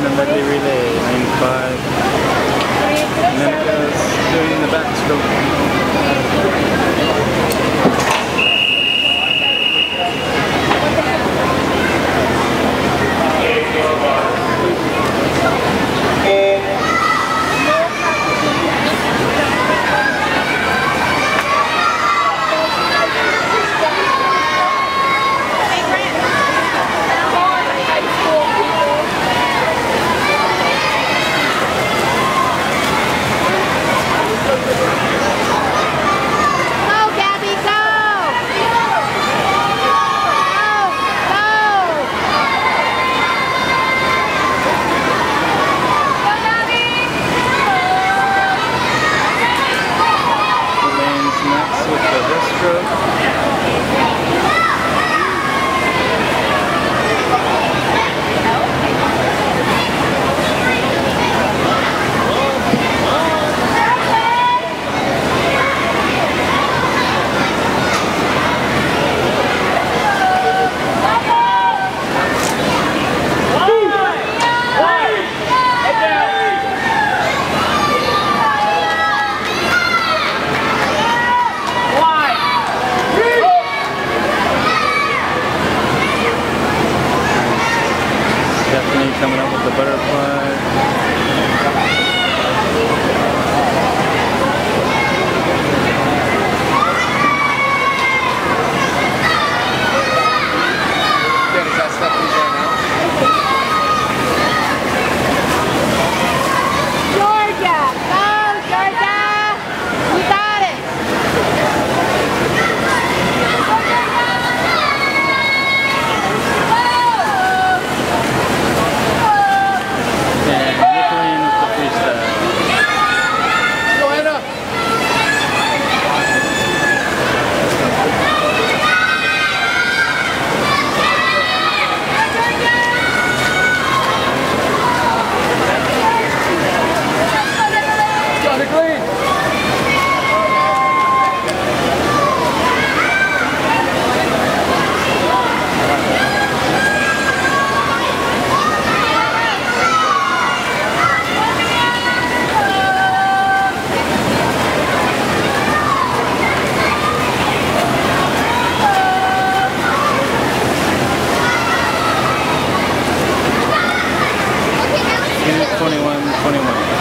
doing a medley relay, lane five. And then it goes doing the backstroke. Coming up with the butterfly. 21.